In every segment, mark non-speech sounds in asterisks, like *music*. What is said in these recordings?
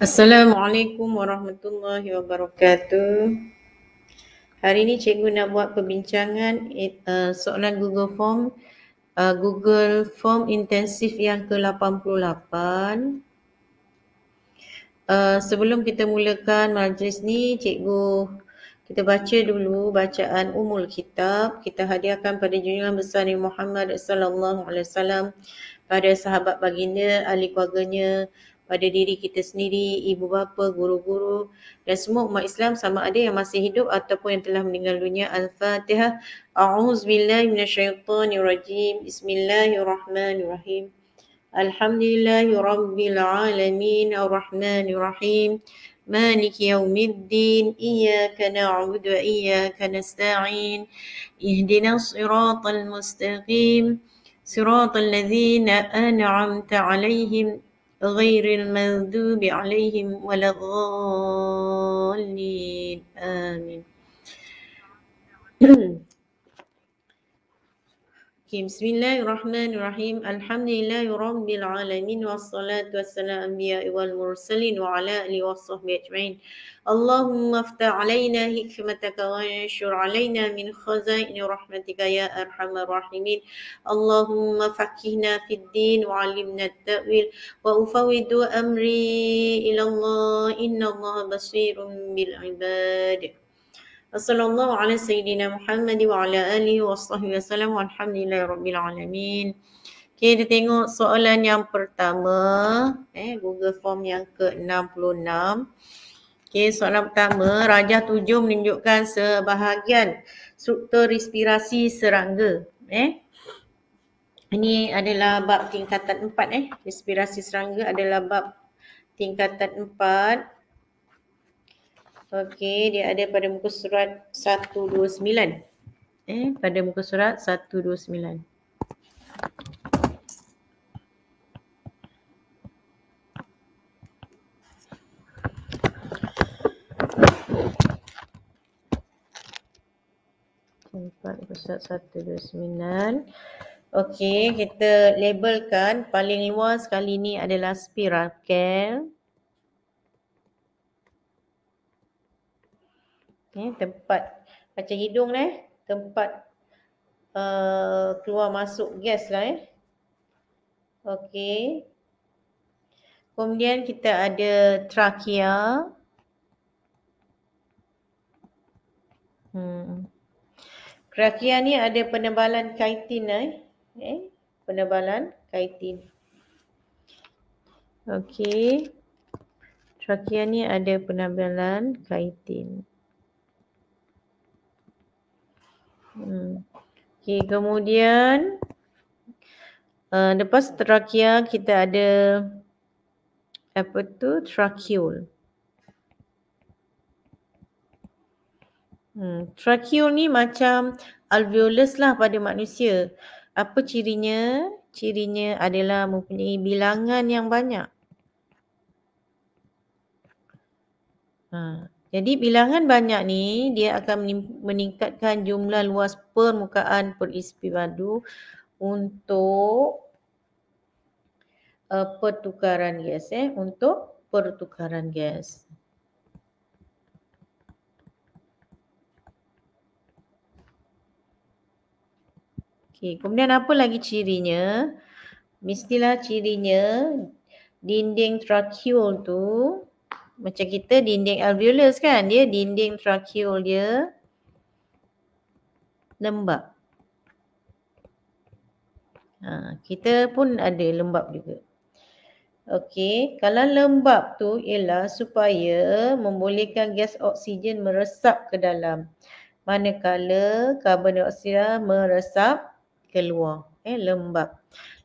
Assalamualaikum warahmatullahi wabarakatuh. Hari ini cikgu nak buat perbincangan uh, soalan Google Form uh, Google Form intensif yang ke-88. Uh, sebelum kita mulakan majlis ni, cikgu kita baca dulu bacaan umul kitab. Kita hadiahkan pada junjungan besar Nabi Muhammad sallallahu alaihi wasallam pada sahabat baginda, ahli keluarganya, pada diri kita sendiri, ibu bapa, guru-guru dan semua umat Islam sama ada yang masih hidup ataupun yang telah meninggal dunia. Al-Fatihah. A'udzubillahi minasyaitonirrajim. Bismillahirrahmanirrahim. Alhamdulillahi rabbil alamin arrahmanirrahim. مالك يوم الدين إياك نعبد وإياك نستعين اهدنا الصراط المستقيم صراط الذين أنعمت عليهم غير المغضوب عليهم ولا الضالين. آمين. *clears throat* Okay, bismillahirrahmanirrahim. Alhamdulillahirabbil alamin wassalatu wassalamu anbiya wal mursalin wa ala alihi washabbi ajmain. Allahumma aftah alaina hikmataka wa ansur alaina min khazain rahmatika ya arhamar rahimin. Allahumma fakihna fid din wa alimna at-ta'wil wa ufawwidu amri ila Allah inna Allah basirun bil ibadah. وصلى الله على سيدنا محمد وعلى آله وصحبه وسلم والحمد لله رب العالمين Okay, kita tengok soalan yang pertama, eh, Google Form yang ke-66. Okay, soalan pertama, Rajah tujuh menunjukkan sebahagian struktur respirasi serangga. Eh. Ini adalah bab tingkatan empat. Eh. Respirasi serangga adalah bab tingkatan empat. Okey, dia ada pada muka surat 129. Eh, pada muka surat 129. Empat muka surat 129. Okey, kita labelkan paling luas kali ni adalah spiral care. Eh, tempat macam hidung eh. Tempat uh, keluar masuk gas lah eh. Okey. Kemudian kita ada trachea hmm. Trachea ni ada penebalan kaitin eh. Eh penebalan kaitin. Okey. Trachea ni ada penebalan kaitin Hmm. Okay, kemudian uh, lepas trachea kita ada apa tu tracheole. Hmm, tracheole ni macam alveolus lah pada manusia. Apa cirinya? Cirinya adalah mempunyai bilangan yang banyak. Ha, jadi bilangan banyak ni dia akan meningkatkan jumlah luas permukaan perisi padu untuk uh, pertukaran gas eh untuk pertukaran gas. Okey, kemudian apa lagi cirinya? Mestilah cirinya dinding tracheole tu macam kita dinding alveolus kan dia dinding tracheal dia lembab. Ha, kita pun ada lembab juga. Okey, kalau lembab tu ialah supaya membolehkan gas oksigen meresap ke dalam. Manakala karbon dioksida meresap keluar. Eh, lembab.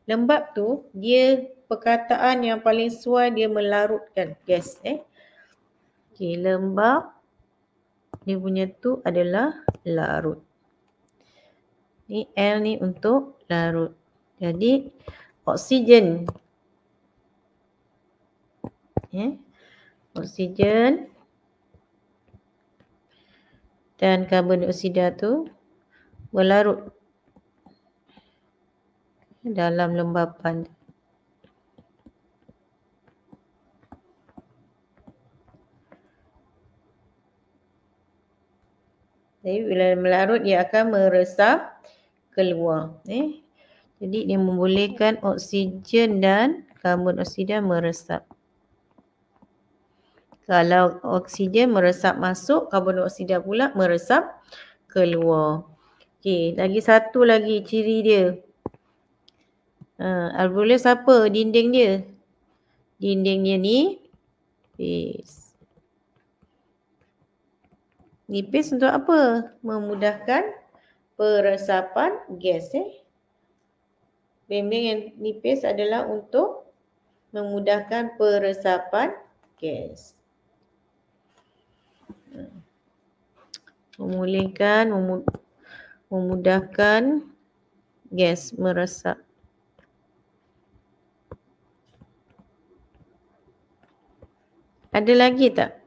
Lembab tu dia perkataan yang paling sesuai dia melarutkan gas. Eh. Okey, lembab dia punya tu adalah larut. Ni L ni untuk larut. Jadi oksigen ya. Oksigen dan karbon dioksida tu berlarut dalam lembapan. Jadi bila melarut dia akan meresap keluar. Eh. Jadi dia membolehkan oksigen dan karbon oksida meresap. Kalau oksigen meresap masuk, karbon oksida pula meresap keluar. Okey, lagi satu lagi ciri dia. Ha, alveolus apa dinding dia? Dinding dia ni nipis. Nipis untuk apa? Memudahkan peresapan gas eh. Bembeng yang nipis adalah untuk memudahkan peresapan gas. memulihkan memudahkan gas meresap ada lagi tak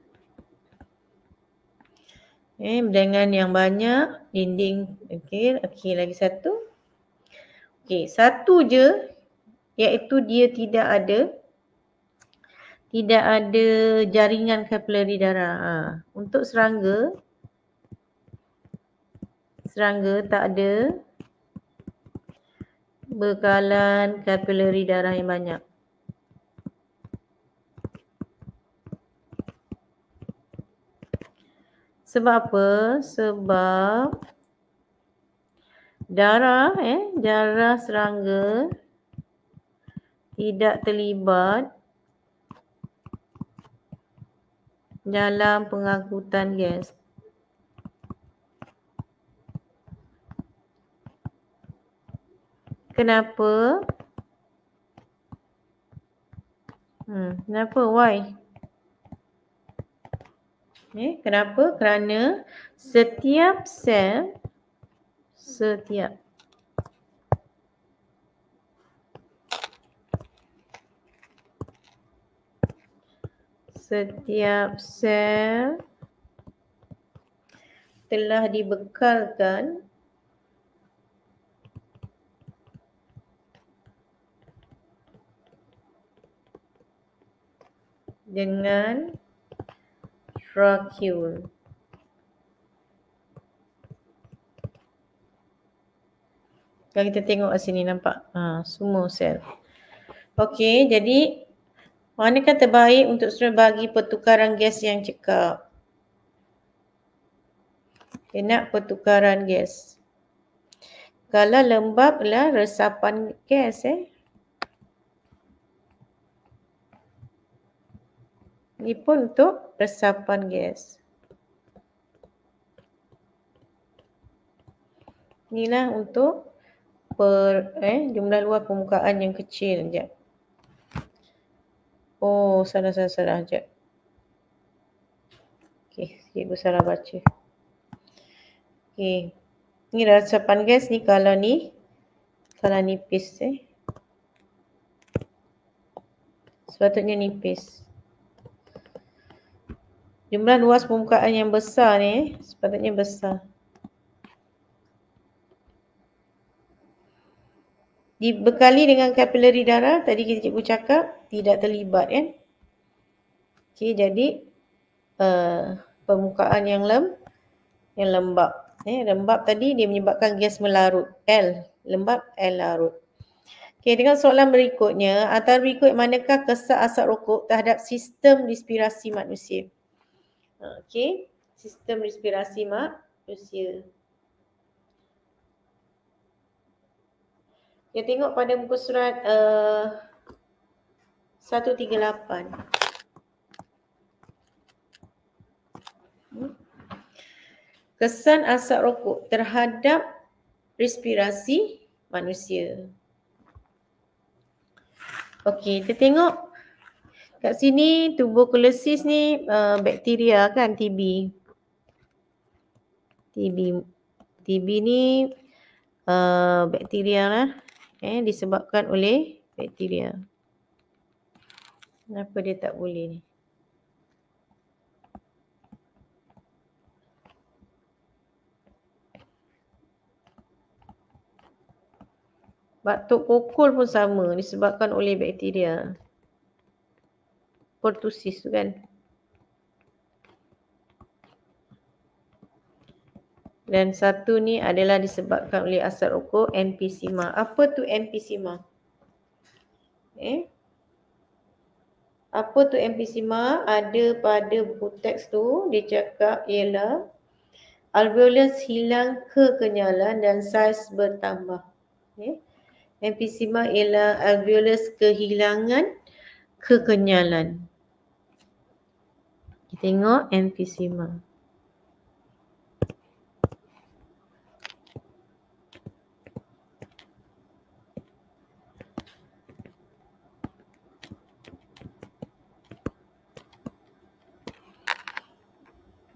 eh dengan yang banyak dinding okey okey lagi satu okey satu je iaitu dia tidak ada tidak ada jaringan kapilari darah. Ha. Untuk serangga, serangga tak ada bekalan kapilari darah yang banyak. Sebab apa? Sebab darah eh darah serangga tidak terlibat dalam pengangkutan gas. Kenapa? Hmm, kenapa? Why? Eh, kenapa? Kerana setiap sel setiap setiap sel telah dibekalkan dengan tracheole. Kalau kita tengok kat sini nampak ha, semua sel. Okey, jadi Manakah terbaik untuk student bagi pertukaran gas yang cekap? Dia nak pertukaran gas. Kalau lembab lah resapan gas eh. Ini pun untuk resapan gas. Inilah untuk per, eh, jumlah luar permukaan yang kecil. Sekejap. Oh, salah salah salah sekejap. Okey, cikgu salah baca. Okey. Ni resapan gas ni kalau ni kalau nipis eh. Sepatutnya nipis. Jumlah luas permukaan yang besar ni sepatutnya besar. dibekali dengan kapilari darah tadi kita cikgu cakap tidak terlibat kan? Okey jadi uh, permukaan yang lem yang lembab. Eh lembab tadi dia menyebabkan gas melarut L. Lembab L larut. Okey dengan soalan berikutnya antara berikut manakah kesan asap rokok terhadap sistem respirasi manusia okey sistem respirasi manusia Kita tengok pada muka surat uh, 138. Hmm. Kesan asap rokok terhadap respirasi manusia. Okey, kita tengok kat sini tuberculosis ni uh, bakteria kan TB. TB TB ni uh, bakteria lah eh, disebabkan oleh bakteria. Kenapa dia tak boleh ni? Batuk kokol pun sama disebabkan oleh bakteria. Pertusis tu kan. Dan satu ni adalah disebabkan oleh asam rokok emphysema. Apa tu emphysema? Eh? Apa tu emphysema? Ada pada buku teks tu dia cakap ialah alveolus hilang kekenyalan dan saiz bertambah. Eh? Emphysema ialah alveolus kehilangan kekenyalan. Tengok emphysema.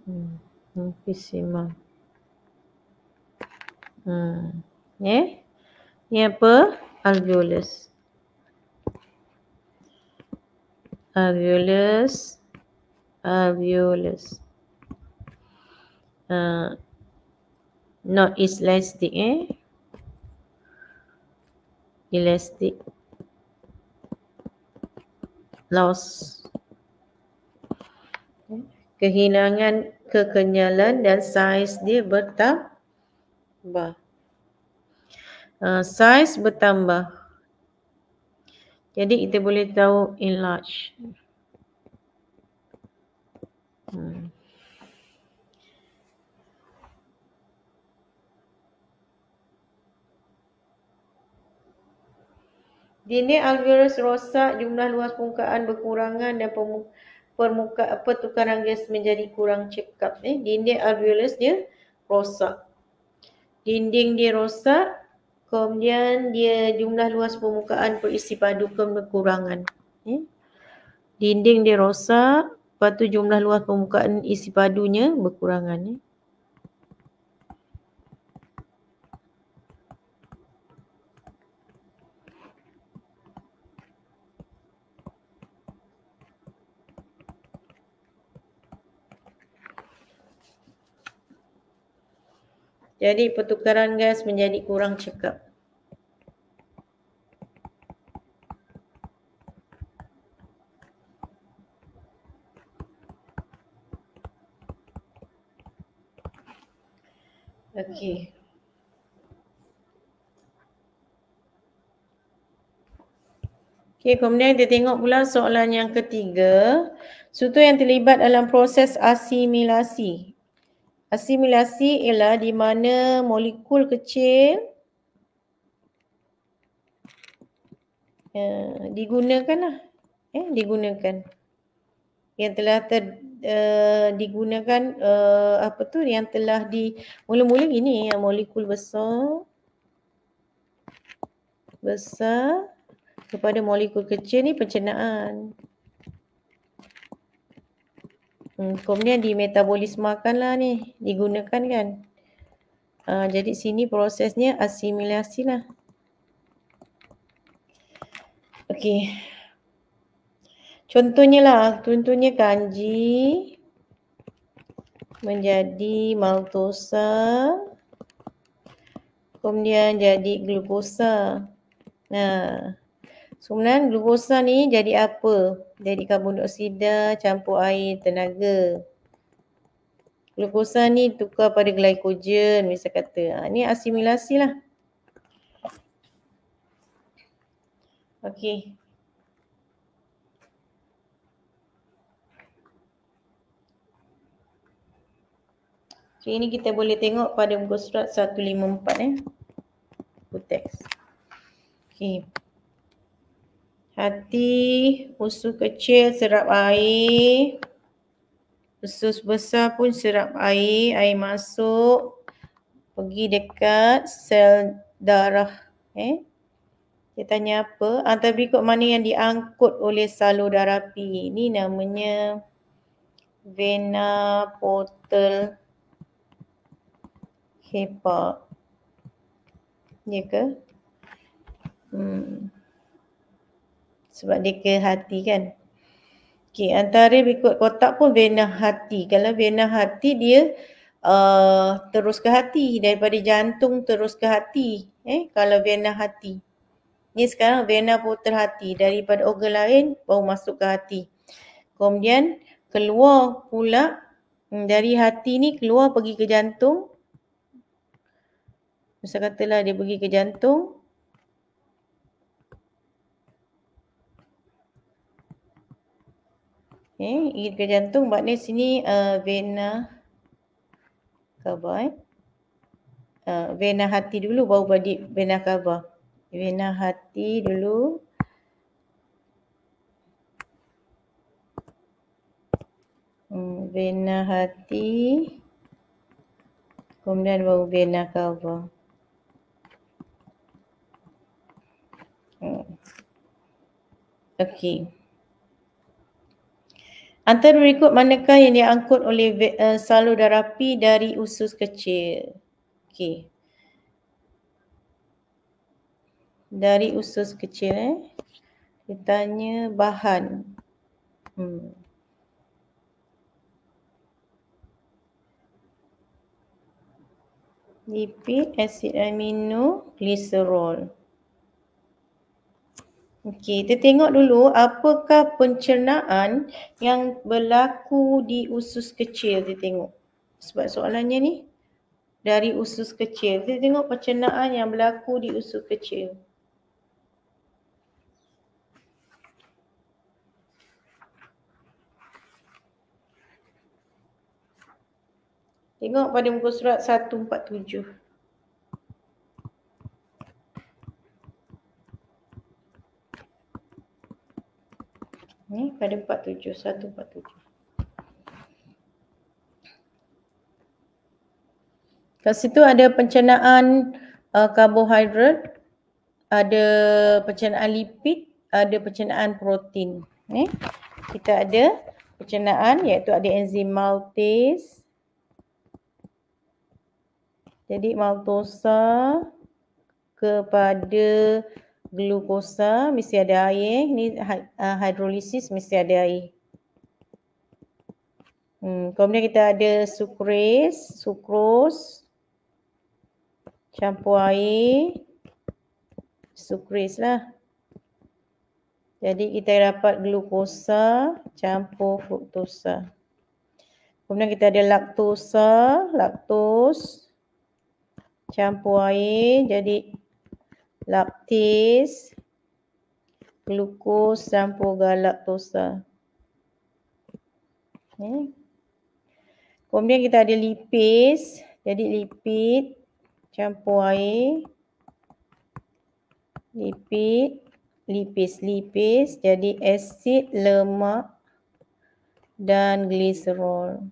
Hmm, emphysema. Hmm. Eh? Ni apa? Alveolus. Alveolus alveolus. Uh, not elastic eh. Elastic. Loss. Kehilangan kekenyalan dan saiz dia bertambah. Uh, saiz bertambah. Jadi kita boleh tahu enlarge. Dinding alveolus rosak, jumlah luas permukaan berkurangan dan permukaan pertukaran gas menjadi kurang cekap. Eh, dinding alveolus dia rosak. Dinding dia rosak, kemudian dia jumlah luas permukaan perisi padu kekurangan. Eh. Dinding dia rosak, Lepas tu jumlah luas permukaan isi padunya berkurangan. Ya. Jadi pertukaran gas menjadi kurang cekap. Okey. Okey, kemudian kita tengok pula soalan yang ketiga. Struktur yang terlibat dalam proses asimilasi. Asimilasi ialah di mana molekul kecil uh, digunakan lah. Eh, digunakan. Yang telah ter, uh, digunakan uh, apa tu yang telah di mula-mula gini yang molekul besar besar kepada molekul kecil ni pencernaan. Hmm, kemudian dimetabolismakan lah ni, digunakan kan. Uh, jadi sini prosesnya asimilasi lah. Okey. Contohnya lah, contohnya kanji menjadi maltosa kemudian jadi glukosa. Nah, sebenarnya glukosa ni jadi apa? Jadi karbon dioksida campur air tenaga. Glukosa ni tukar pada glycogen misal kata. Ha, ni asimilasi lah. Okey. Okay, ini kita boleh tengok pada muka surat 154 eh. Buku teks. Okay. Hati, usus kecil serap air. Usus besar pun serap air. Air masuk. Pergi dekat sel darah. Eh. Dia tanya apa? Antara berikut mana yang diangkut oleh salur darah P. Ini namanya vena portal hepa. Ya ke? Hmm. Sebab dia ke hati kan. Okey, antara berikut kotak pun vena hati. Kalau vena hati dia uh, terus ke hati daripada jantung terus ke hati. Eh, kalau vena hati. Ni sekarang vena putar hati daripada organ lain baru masuk ke hati. Kemudian keluar pula hmm, dari hati ni keluar pergi ke jantung Misal katalah dia pergi ke jantung. Okay, pergi ke jantung. Maknanya sini uh, vena cava. Eh? Uh, vena hati dulu baru bagi vena cava. Vena hati dulu. Hmm, vena hati. Kemudian baru vena cava. Hmm. Okey. Antara berikut manakah yang diangkut oleh uh, salur darapi dari usus kecil? Okey. Dari usus kecil eh. Dia tanya bahan. Hmm. Lipid, asid amino, gliserol. Okey, kita tengok dulu apakah pencernaan yang berlaku di usus kecil. Kita tengok. Sebab soalannya ni dari usus kecil. Kita tengok pencernaan yang berlaku di usus kecil. Tengok pada muka surat 147. Ni pada 47, 147. Kat situ ada pencernaan uh, karbohidrat, ada pencernaan lipid, ada pencernaan protein. Ni kita ada pencernaan iaitu ada enzim maltase. Jadi maltosa kepada glukosa mesti ada air. Ni uh, hidrolisis mesti ada air. Hmm, kemudian kita ada sukres, sukros, campur air, sukres lah. Jadi kita dapat glukosa campur fruktosa. Kemudian kita ada laktosa, laktos, campur air jadi laktis, glukos campur galaktosa. Okay. Kemudian kita ada lipis. Jadi lipid campur air. Lipid, lipis, lipis. Jadi asid, lemak dan gliserol.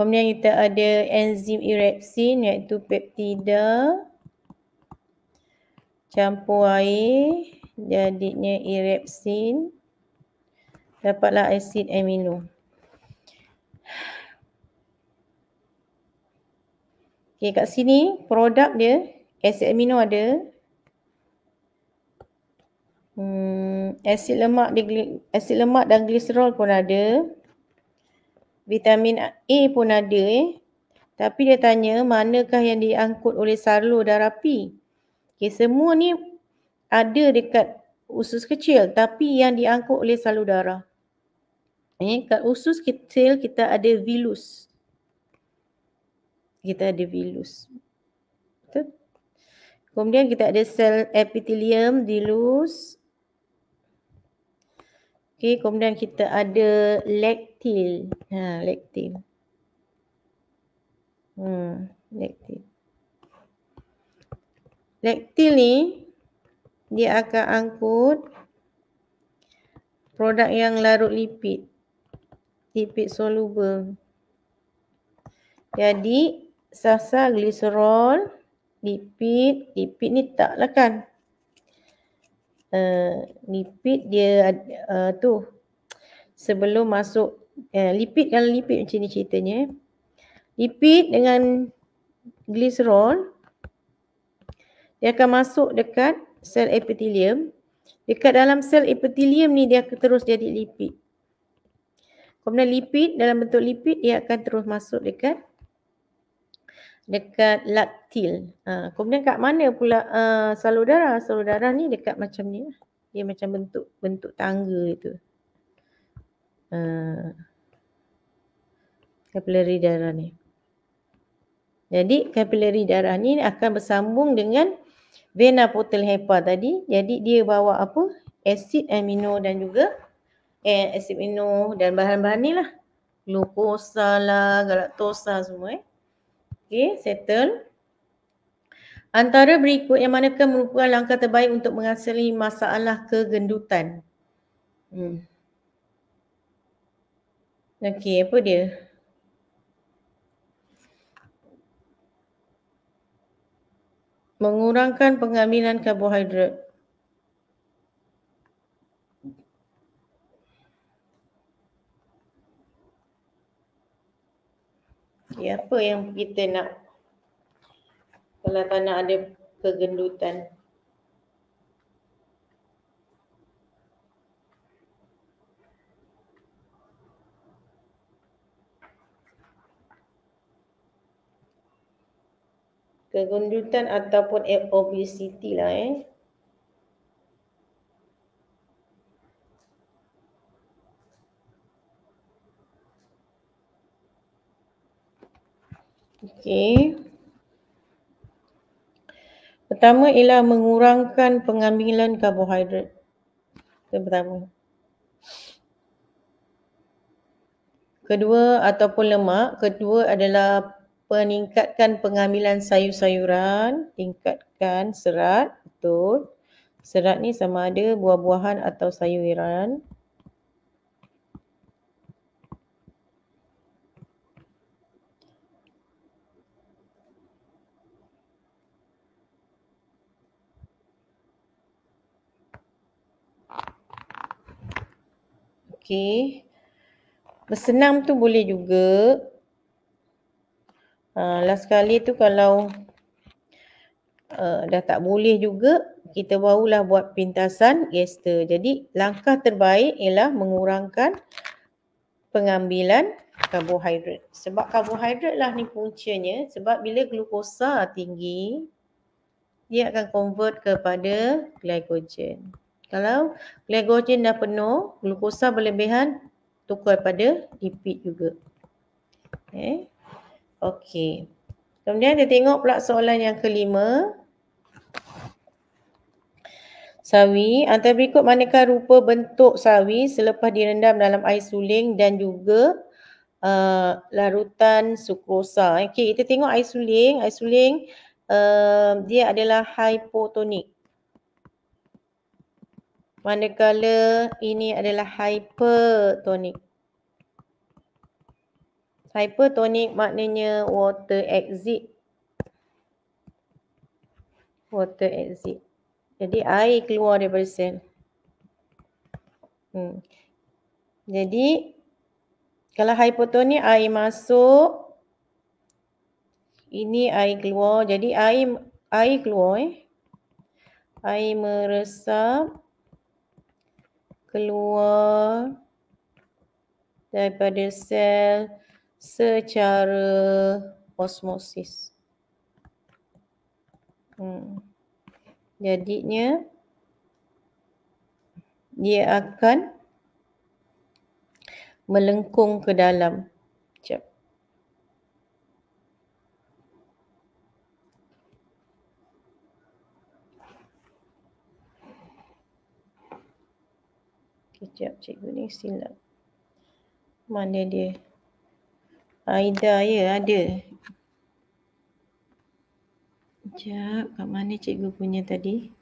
Kemudian kita ada enzim erepsin iaitu peptida campur air jadinya erepsin dapatlah asid amino. Okey kat sini produk dia asid amino ada. Hmm, asid lemak asid lemak dan gliserol pun ada vitamin A pun ada eh. Tapi dia tanya manakah yang diangkut oleh salur darah P. Okay, semua ni ada dekat usus kecil tapi yang diangkut oleh salur darah. Eh, kat usus kecil kita ada vilus. Kita ada vilus. Betul? Kemudian kita ada sel epithelium, dilus, Okey, kemudian kita ada lactil. Ha, lactil. Hmm, lactil. Lactil ni dia akan angkut produk yang larut lipid. Lipid soluble. Jadi sasa gliserol, lipid, lipid ni taklah kan uh, lipid dia uh, tu sebelum masuk uh, lipid kalau lipid macam ni ceritanya lipid dengan gliserol dia akan masuk dekat sel epithelium. Dekat dalam sel epithelium ni dia akan terus jadi lipid. Kemudian lipid dalam bentuk lipid dia akan terus masuk dekat dekat laktil. Ha, kemudian kat mana pula uh, salur darah? Salur darah ni dekat macam ni. Lah. Dia macam bentuk bentuk tangga itu. Uh, capillary darah ni. Jadi kapilari darah ni akan bersambung dengan vena portal hepa tadi. Jadi dia bawa apa? Asid amino dan juga eh, asid amino dan bahan-bahan ni lah. Glukosa lah, galaktosa semua eh. Okay, settle. Antara berikut yang manakah merupakan langkah terbaik untuk mengatasi masalah kegendutan? Hmm. Okey, apa dia? mengurangkan pengambilan karbohidrat. Ya, apa yang kita nak kalau tak nak ada kegendutan? kegendutan ataupun obesity lah eh. Okey. Pertama ialah mengurangkan pengambilan karbohidrat. Yang pertama. Kedua ataupun lemak. Kedua adalah peningkatkan pengambilan sayur-sayuran, tingkatkan serat, betul. Serat ni sama ada buah-buahan atau sayuran. Okey. Bersenam tu boleh juga Uh, last kali tu kalau uh, dah tak boleh juga, kita barulah buat pintasan ester. Jadi langkah terbaik ialah mengurangkan pengambilan karbohidrat. Sebab karbohidrat lah ni puncanya. Sebab bila glukosa tinggi, dia akan convert kepada glycogen. Kalau glycogen dah penuh, glukosa berlebihan, tukar pada lipid juga. Okay. Okey. Kemudian kita tengok pula soalan yang kelima. Sawi, antara berikut manakah rupa bentuk sawi selepas direndam dalam air suling dan juga uh, larutan sukrosa. Okey, kita tengok air suling. Air suling uh, dia adalah hypotonik. Manakala ini adalah hypertonik. Hypertonic maknanya water exit. Water exit. Jadi air keluar daripada sel. Hmm. Jadi kalau hypotonic air masuk ini air keluar. Jadi air air keluar eh. Air meresap keluar daripada sel secara osmosis. Hmm. Jadinya dia akan melengkung ke dalam. Sekejap. Kejap cikgu ni silap. Mana dia? Aida ya ada. Sekejap, kat mana cikgu punya tadi?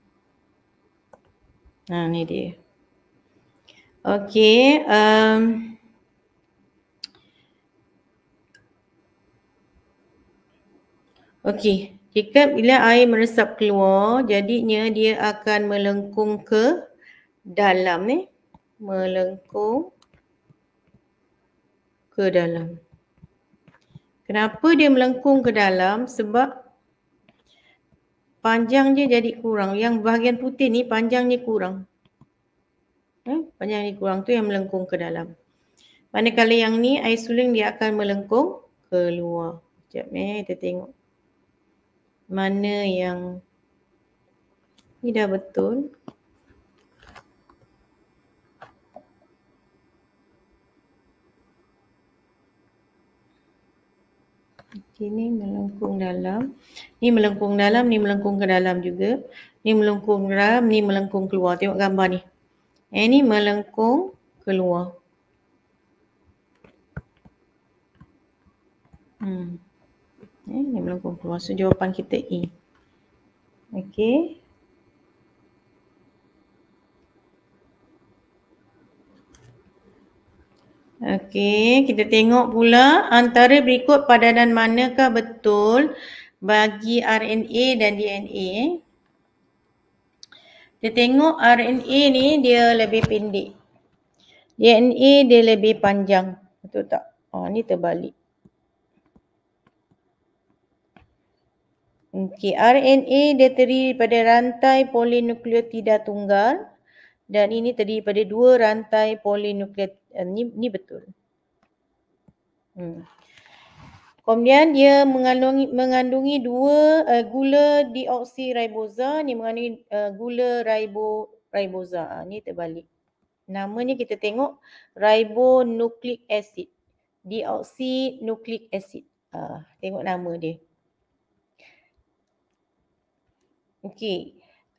Ha, ni dia. Okey. Um, Okey. Jika bila air meresap keluar, jadinya dia akan melengkung ke dalam ni. Melengkung ke dalam. Kenapa dia melengkung ke dalam? Sebab panjang dia jadi kurang. Yang bahagian putih ni panjangnya kurang. Eh, panjang ni kurang tu yang melengkung ke dalam. Manakala yang ni air suling dia akan melengkung keluar. Sekejap eh, kita tengok. Mana yang ni dah betul. Okay, ni melengkung dalam. Ni melengkung dalam, ni melengkung ke dalam juga. Ni melengkung dalam, ni melengkung keluar. Tengok gambar ni. Eh, ni melengkung keluar. Hmm. Eh, ni melengkung keluar. So, jawapan kita E. Okay. Okey, kita tengok pula antara berikut padanan manakah betul bagi RNA dan DNA. Kita tengok RNA ni dia lebih pendek. DNA dia lebih panjang. Betul tak? Oh, ni terbalik. Okey, RNA dia terdiri pada rantai polinukleotida tunggal dan ini terdiri pada dua rantai polinukleotida uh, ni ni betul. Hmm. Kemudian dia mengandungi mengandungi dua uh, gula deoksiribosa, ni mengandungi uh, gula ribo ribosa. Uh, ni terbalik. Namanya kita tengok ribonucleic acid. Deoxynucleic acid. Uh, tengok nama dia. Okey.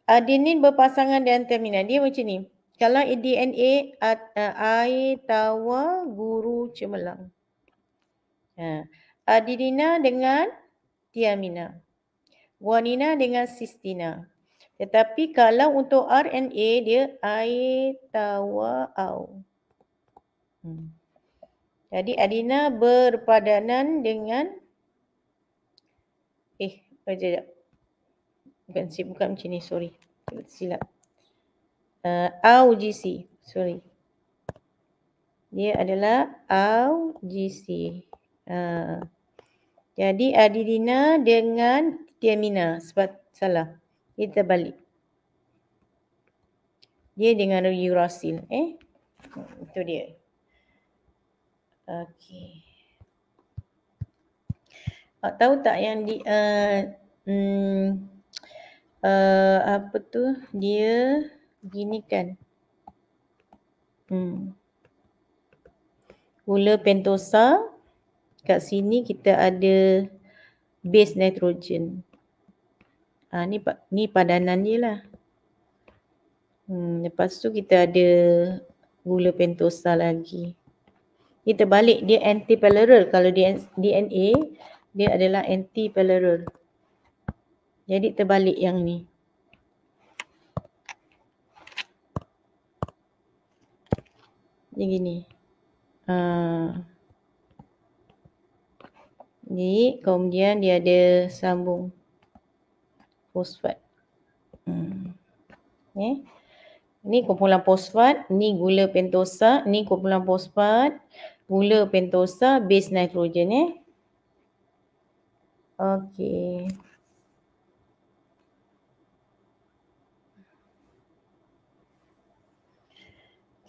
Adenin berpasangan dengan terminal. Dia macam ni. Kalau DNA uh, air tawa guru cemerlang. Ha. Adenina dengan tiamina. Guanina dengan sistina. Tetapi kalau untuk RNA dia air tawa au. Hmm. Jadi adina berpadanan dengan eh sekejap. Bukan bukan macam ni sorry. Silap uh, AUGC. Sorry. Dia adalah AUGC. Uh, jadi adenina dengan tiamina. Sebab salah. Kita balik. Dia dengan urasil. Eh? Itu dia. Okey. Uh, tahu tak yang di uh, hmm, uh, apa tu dia Gini kan. Hmm. Gula pentosa. Kat sini kita ada base nitrogen. Ha, ni, ni padanan dia lah. Hmm, lepas tu kita ada gula pentosa lagi. Kita balik dia antiparallel. Kalau dia DNA, dia adalah antiparallel. Jadi terbalik yang ni. Ni gini. Uh, ni kemudian dia ada sambung fosfat. Hmm. Ni. Ni kumpulan fosfat, ni gula pentosa, ni kumpulan fosfat, gula pentosa, base nitrogen eh. Okey.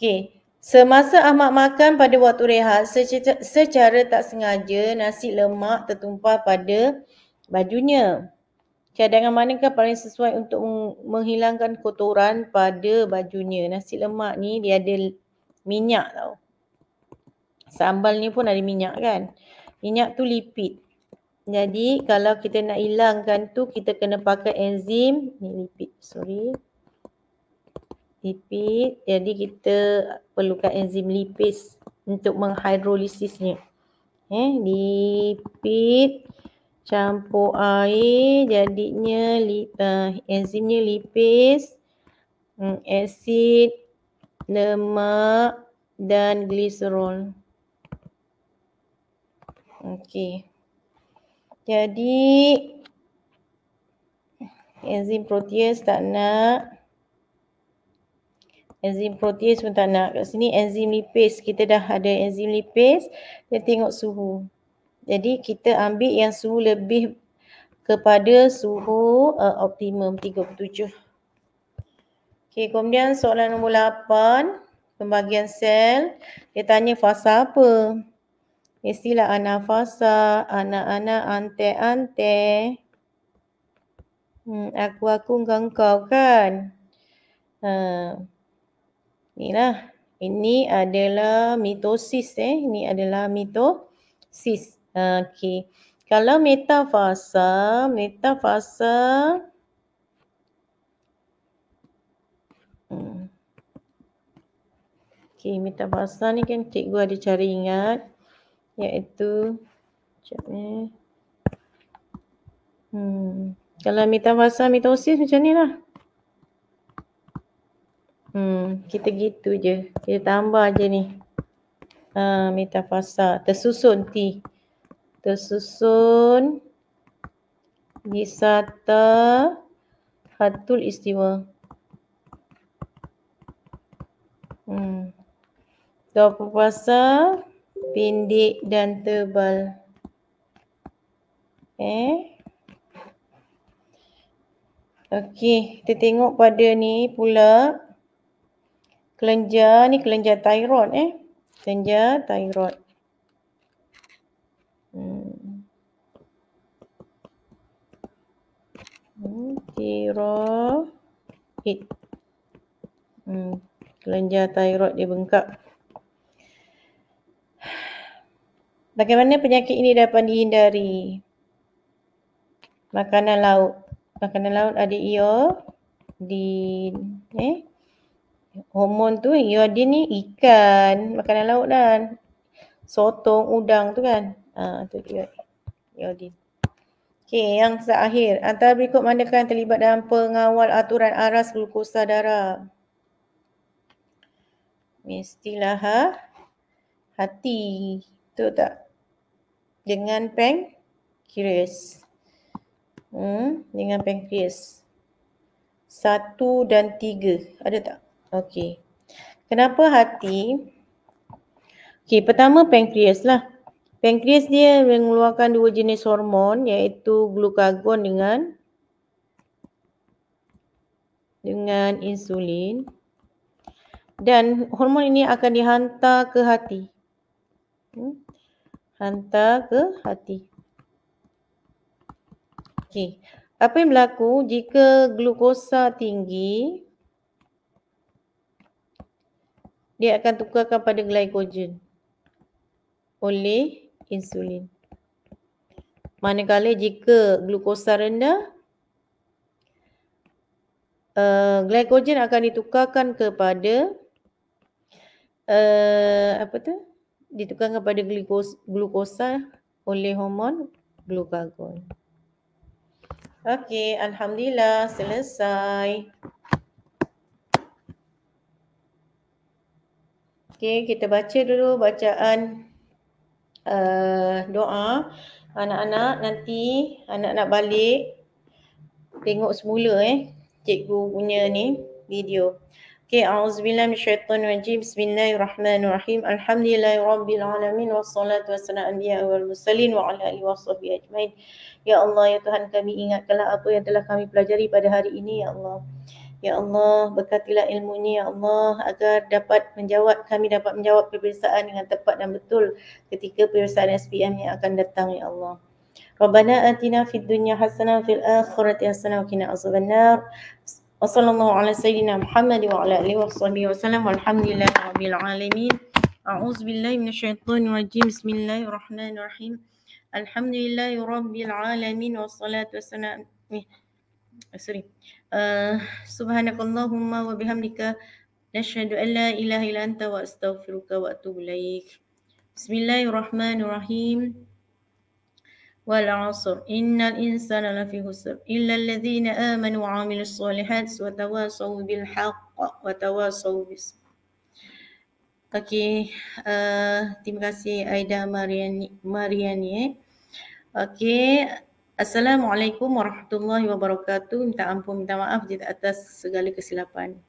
Okey. Semasa Ahmad makan pada waktu rehat, secara, secara tak sengaja nasi lemak tertumpah pada bajunya. Cadangan manakah paling sesuai untuk menghilangkan kotoran pada bajunya? Nasi lemak ni dia ada minyak tau. Sambal ni pun ada minyak kan. Minyak tu lipid. Jadi kalau kita nak hilangkan tu kita kena pakai enzim. Ni lipid, sorry lipid. Jadi kita perlukan enzim lipase untuk menghidrolisisnya. Eh, lipid campur air jadinya li, uh, enzimnya lipase, um, asid, lemak dan gliserol. Okey. Jadi enzim protease tak nak enzim protease pun tak nak. Kat sini enzim lipase. Kita dah ada enzim lipase. Dia tengok suhu. Jadi kita ambil yang suhu lebih kepada suhu uh, optimum 37. Okey, kemudian soalan nombor 8. Pembagian sel. Dia tanya fasa apa? Mestilah anafasa, anak-anak ante-ante. Hmm, aku-aku engkau kan? Uh, Inilah. Ini adalah mitosis eh. Ini adalah mitosis. Okey. Kalau metafasa, metafasa hmm. Okay, metafasa ni kan cikgu ada cara ingat iaitu sekejap ni. Hmm. Kalau metafasa mitosis macam ni lah. Hmm, kita gitu je. Kita tambah je ni. Ha, metafasa. Tersusun T. Tersusun disata hatul istiwa. Hmm. Dua puasa pendek dan tebal. Eh. Okey, kita tengok pada ni pula kelenjar ni kelenjar thyroid eh. Kelenjar thyroid. Hmm. Thyroid. Hmm kelenjar thyroid dia bengkak. Bagaimana penyakit ini dapat dihindari? Makanan laut. Makanan laut ada iodin. Eh? Hormon tu iodin ni ikan. Makanan laut dan sotong, udang tu kan. Ha, tu iodin. Okey, yang terakhir. Antara berikut manakah yang terlibat dalam pengawal aturan aras glukosa darah? Mestilah ha? hati. Betul tak? Dengan pankreas. Hmm, dengan pankreas. Satu dan tiga. Ada tak? Okey. Kenapa hati? Okey, pertama pankreas lah. Pankreas dia mengeluarkan dua jenis hormon iaitu glukagon dengan dengan insulin dan hormon ini akan dihantar ke hati. Hmm? Hantar ke hati. Okey. Apa yang berlaku jika glukosa tinggi dia akan tukarkan pada glycogen oleh insulin. Manakala jika glukosa rendah uh, glycogen akan ditukarkan kepada uh, apa tu ditukarkan kepada glukos, glukosa oleh hormon glukagon. Okey, alhamdulillah selesai. Okey, kita baca dulu bacaan uh, doa anak-anak nanti anak-anak balik tengok semula eh cikgu punya ni video. Okay, a'udzubillah minasyaitonirrajim. Bismillahirrahmanirrahim. Alhamdulillahirabbil wassalatu wassalamu anbiya wal mursalin wa ala alihi washabbihi ajmain. Ya Allah, ya Tuhan kami ingatkanlah apa yang telah kami pelajari pada hari ini ya Allah. Ya Allah, berkatilah ilmunya Ya Allah agar dapat menjawab, kami dapat menjawab peperiksaan dengan tepat dan betul ketika peperiksaan SPM yang akan datang Ya Allah. Rabbana atina fid dunya hasanah fil akhirati hasanah wa qina azabannar. Wa sallallahu ala sayyidina Muhammad wa ala alihi wa sahbihi alamin. sallam walhamdulillahi rabbil alamin. A'udzu billahi minasyaitonir rajim. Bismillahirrahmanirrahim. Alhamdulillahi rabbil alamin wassalatu wassalamu Eh, sorry. Ah, subhanakallahumma wa bihamdika nashhadu an la ilaha illa anta wa astaghfiruka wa atubu ilaik. Bismillahirrahmanirrahim. Wal 'asr. Innal insana lafi khusr. Illa alladhina amanu wa 'amilus solihati wa tawasaw bil haqq wa tawasaw bis Okay, uh, ah, terima kasih Aida Mariani, Mariani eh. Okay, Assalamualaikum warahmatullahi wabarakatuh. Minta ampun, minta maaf atas segala kesilapan.